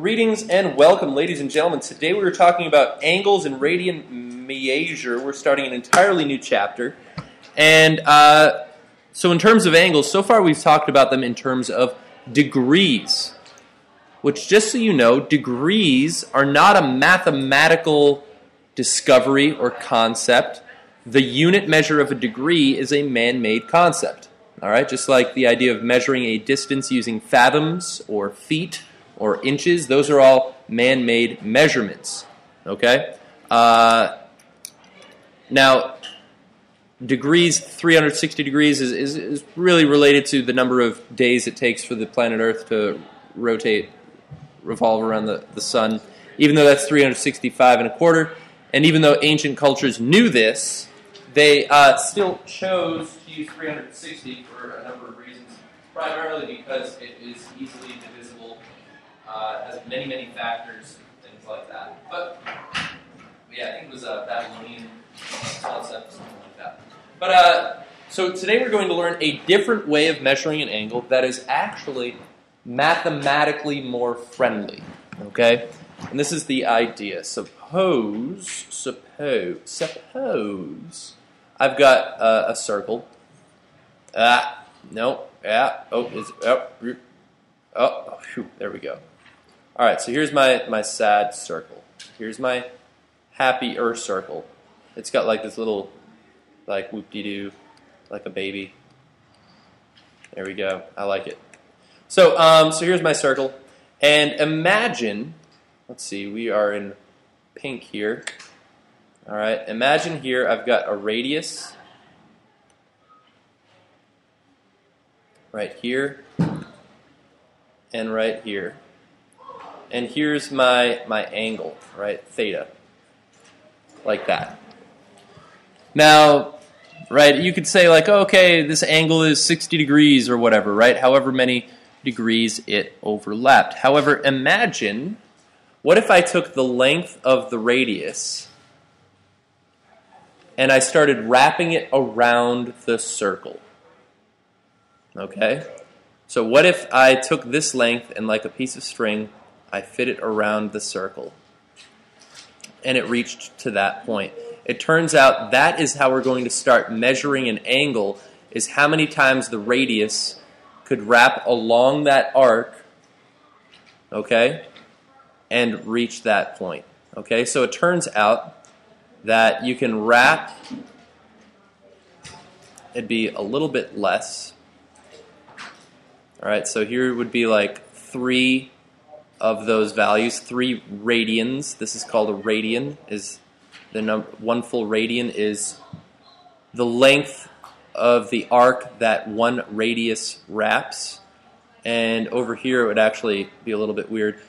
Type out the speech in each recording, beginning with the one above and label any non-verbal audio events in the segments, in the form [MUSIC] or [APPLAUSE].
Greetings and welcome, ladies and gentlemen. Today we are talking about angles and radian measure. We're starting an entirely new chapter. And uh, so, in terms of angles, so far we've talked about them in terms of degrees, which, just so you know, degrees are not a mathematical discovery or concept. The unit measure of a degree is a man made concept. All right, just like the idea of measuring a distance using fathoms or feet or inches, those are all man made measurements. Okay? Uh, now, degrees, 360 degrees, is, is, is, really related to the number of days it takes for the planet Earth to rotate, revolve around the, the sun, even though that's 365 and a quarter. And even though ancient cultures knew this, they uh, still chose to use 360 for a number of reasons, primarily because it is easily divisible uh, has many, many factors, things like that. But yeah, I think it was a Babylonian concept, something like that. But uh, so today we're going to learn a different way of measuring an angle that is actually mathematically more friendly. Okay, and this is the idea. Suppose, suppose, suppose I've got uh, a circle. Ah, no, yeah, oh, is oh, oh, oh, there we go. All right, so here's my, my sad circle. Here's my happy earth circle. It's got like this little, like whoop-de-doo, like a baby. There we go. I like it. So, um, so here's my circle. And imagine, let's see, we are in pink here. All right, imagine here I've got a radius right here and right here and here's my, my angle, right, theta, like that. Now, right, you could say like, okay, this angle is 60 degrees or whatever, right, however many degrees it overlapped. However, imagine, what if I took the length of the radius and I started wrapping it around the circle? Okay? So what if I took this length and like a piece of string I fit it around the circle. And it reached to that point. It turns out that is how we're going to start measuring an angle is how many times the radius could wrap along that arc, okay, and reach that point. Okay, so it turns out that you can wrap, it'd be a little bit less. All right, so here would be like three of those values, three radians. This is called a radian. Is the number one full radian is the length of the arc that one radius wraps. And over here, it would actually be a little bit weird.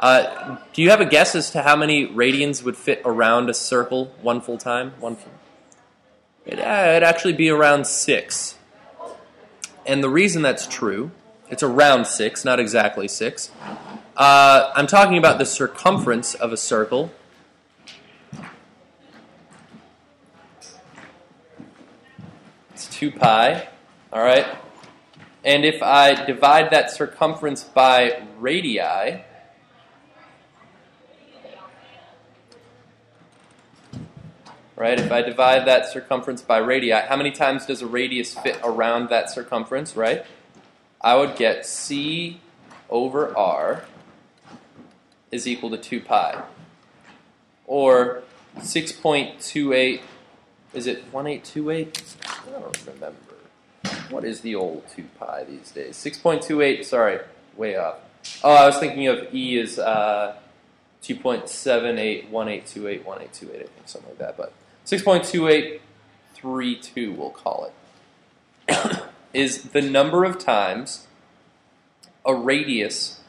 Uh, do you have a guess as to how many radians would fit around a circle one full time? One full. It, uh, it'd actually be around six. And the reason that's true, it's around six, not exactly six, uh, I'm talking about the circumference of a circle. It's 2 pi, all right? And if I divide that circumference by radii, right? If I divide that circumference by radii, how many times does a radius fit around that circumference, right? I would get c over r is equal to 2 pi. Or 6.28, is it 1828? I don't remember. What is the old 2 pi these days? 6.28, sorry, way off. Oh, I was thinking of E is uh, 2.781828, 1828, I think, something like that. But 6.2832, we'll call it, [COUGHS] is the number of times a radius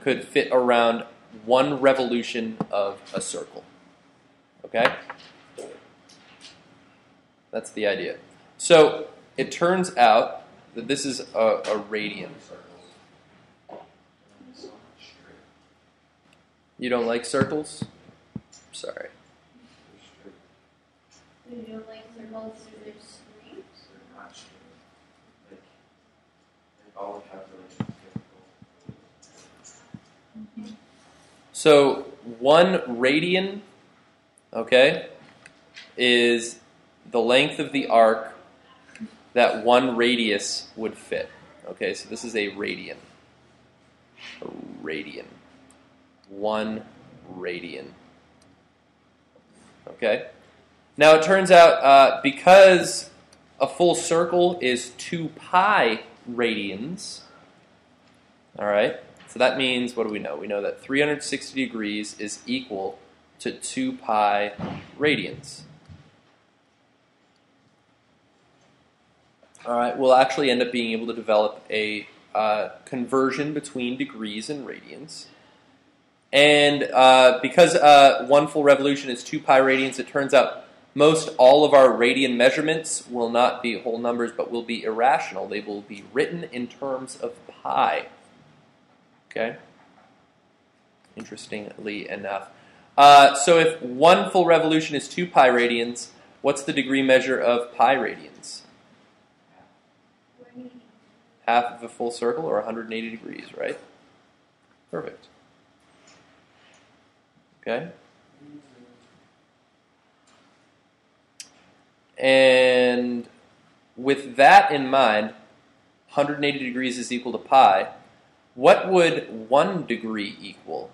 could fit around one revolution of a circle. Okay? That's the idea. So it turns out that this is a, a radian. You don't like circles? Sorry. You don't like circles their streets? all have So one radian, okay, is the length of the arc that one radius would fit. Okay, so this is a radian. A radian. One radian. Okay? Now it turns out uh, because a full circle is 2 pi radians, all right, so that means, what do we know? We know that 360 degrees is equal to 2 pi radians. All right, we'll actually end up being able to develop a uh, conversion between degrees and radians. And uh, because uh, one full revolution is 2 pi radians, it turns out most all of our radian measurements will not be whole numbers, but will be irrational. They will be written in terms of pi. Okay? Interestingly enough. Uh, so if one full revolution is 2 pi radians, what's the degree measure of pi radians? Half of a full circle or 180 degrees, right? Perfect. Okay? And with that in mind, 180 degrees is equal to pi. What would one degree equal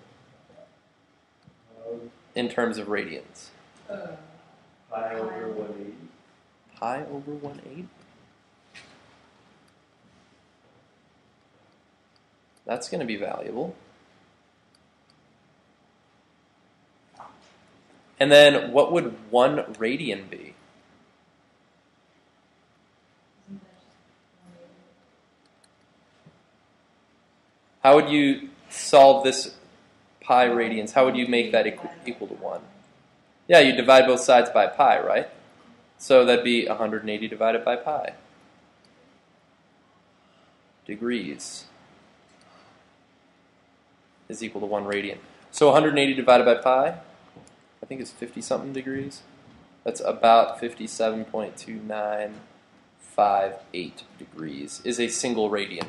in terms of radians? Uh, Pi over 180. Pi over 180? That's going to be valuable. And then what would one radian be? How would you solve this pi radians? How would you make that equal, equal to 1? Yeah, you divide both sides by pi, right? So that'd be 180 divided by pi. Degrees is equal to 1 radian. So 180 divided by pi, I think is 50 something degrees. That's about 57.2958 degrees, is a single radian.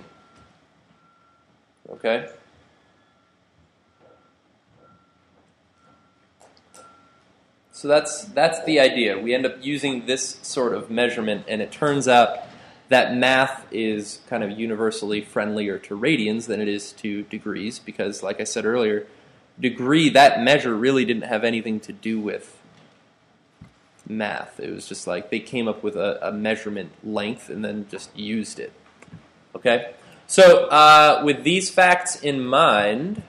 Okay? So that's that's the idea. We end up using this sort of measurement, and it turns out that math is kind of universally friendlier to radians than it is to degrees, because, like I said earlier, degree that measure really didn't have anything to do with math. It was just like they came up with a, a measurement length and then just used it. Okay. So, uh, with these facts in mind,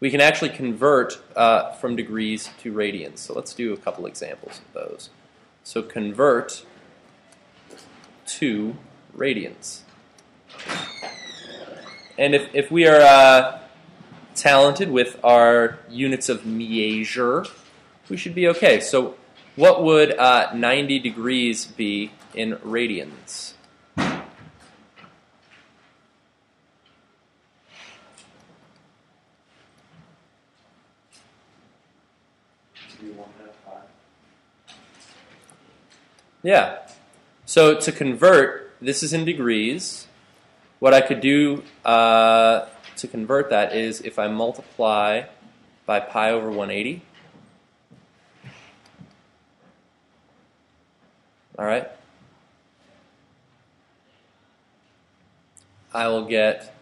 we can actually convert uh, from degrees to radians. So, let's do a couple examples of those. So, convert to radians. And if, if we are uh, talented with our units of measure, we should be okay. So, what would uh, 90 degrees be in radians? Do you want that pi? Yeah. So to convert, this is in degrees. What I could do uh, to convert that is if I multiply by pi over 180. All right. I will get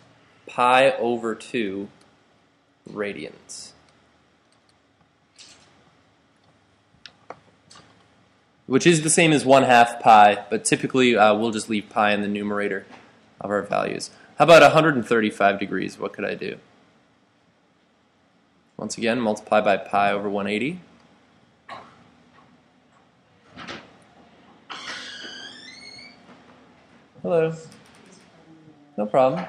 pi over 2 radians. Which is the same as 1 half pi, but typically uh, we'll just leave pi in the numerator of our values. How about 135 degrees? What could I do? Once again, multiply by pi over 180. Hello. No problem.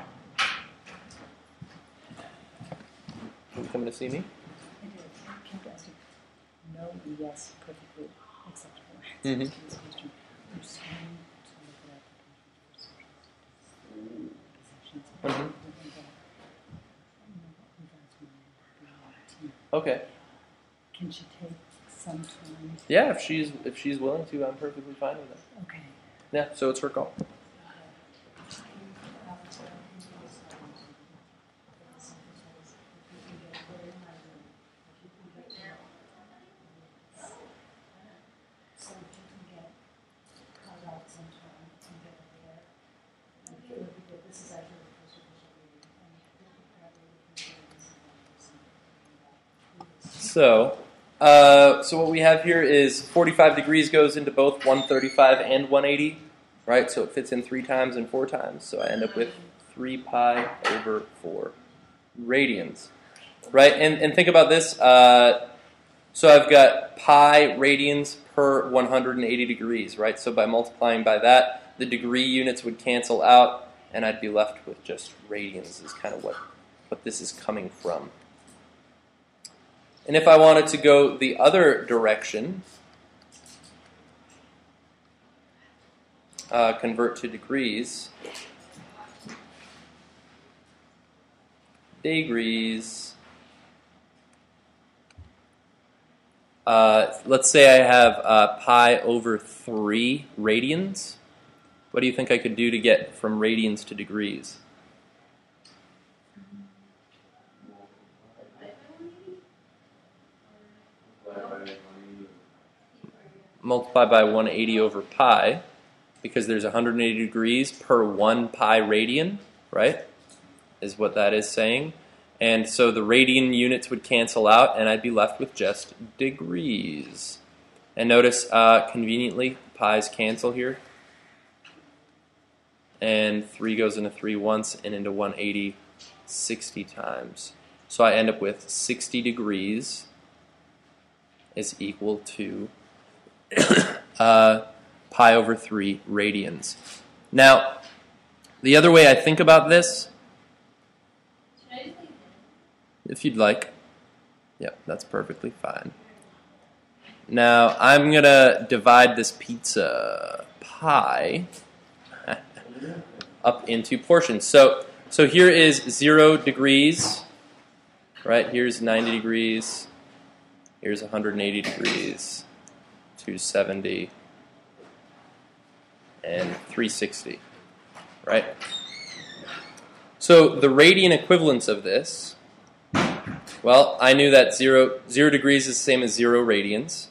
You coming to see me? No, yes, perfectly. Mhm. To this question. I'm just trying to look it up. Mhm. Can Okay. she take some time? Yeah, if she's if she's willing to, I'm perfectly fine with it. Okay. Yeah, so it's her call. So, uh, so what we have here is 45 degrees goes into both 135 and 180, right? So it fits in three times and four times. So I end up with 3 pi over 4 radians, right? And, and think about this. Uh, so I've got pi radians per 180 degrees, right? So by multiplying by that, the degree units would cancel out, and I'd be left with just radians is kind of what, what this is coming from. And if I wanted to go the other direction, uh, convert to degrees, degrees. Uh, let's say I have uh, pi over 3 radians. What do you think I could do to get from radians to degrees? Multiply by 180 over pi, because there's 180 degrees per 1 pi radian, right? Is what that is saying. And so the radian units would cancel out, and I'd be left with just degrees. And notice, uh, conveniently, pi's cancel here. And 3 goes into 3 once and into 180 60 times. So I end up with 60 degrees is equal to [COUGHS] uh, pi over 3 radians. Now, the other way I think about this if you'd like. Yep, that's perfectly fine. Now I'm gonna divide this pizza pie [LAUGHS] up into portions. So so here is zero degrees, right? Here's 90 degrees. Here's 180 degrees, 270, and 360, right? So the radian equivalence of this well, I knew that zero, zero degrees is the same as zero radians.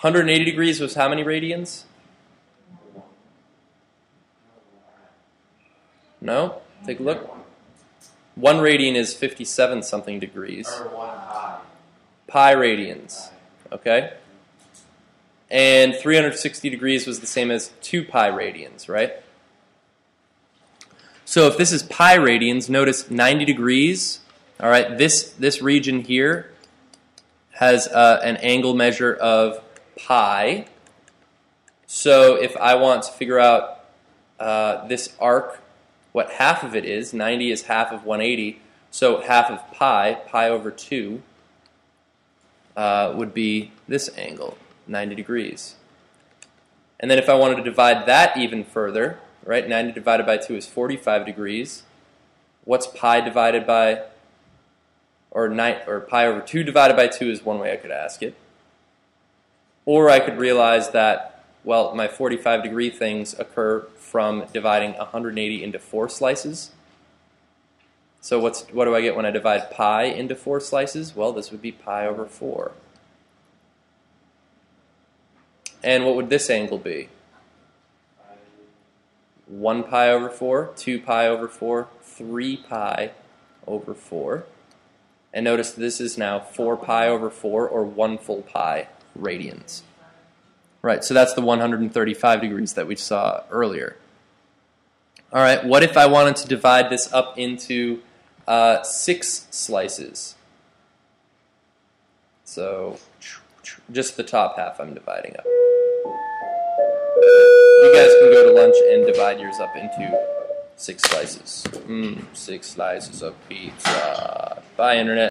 180 degrees was how many radians? No? Take a look. One radian is 57 something degrees. Pi radians. Okay? And 360 degrees was the same as 2 pi radians, right? So if this is pi radians, notice 90 degrees. All right, this this region here has uh, an angle measure of pi. So if I want to figure out uh, this arc, what half of it is, 90 is half of 180. So half of pi, pi over 2, uh, would be this angle, 90 degrees. And then if I wanted to divide that even further, right, 90 divided by 2 is 45 degrees. What's pi divided by, or, ni- or pi over 2 divided by 2 is one way I could ask it. Or I could realize that, well, my 45 degree things occur from dividing 180 into 4 slices. So what's what do I get when I divide pi into 4 slices? Well, this would be pi over 4. And what would this angle be? 1 pi over 4, 2 pi over 4, 3 pi over 4. And notice this is now 4 pi over 4, or 1 full pi radians. Right, so that's the 135 degrees that we saw earlier. All right, what if I wanted to divide this up into uh, six slices? So just the top half I'm dividing up. You guys can go to lunch and divide yours up into six slices. Mmm, six slices of pizza. Bye, Internet.